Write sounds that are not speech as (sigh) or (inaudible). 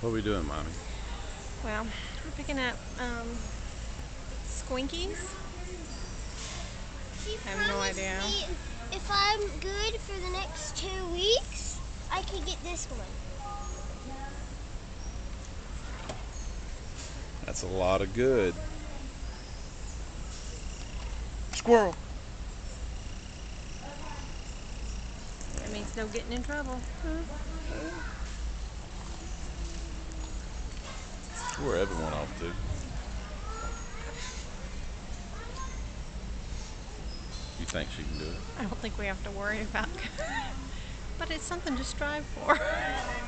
What are we doing, Mommy? Well, we're picking up um, squinkies. She I have no idea. me If I'm good for the next two weeks, I can get this one. That's a lot of good. Squirrel. That means no getting in trouble. Where everyone off to? You think she can do it? I don't think we have to worry about. (laughs) but it's something to strive for. (laughs)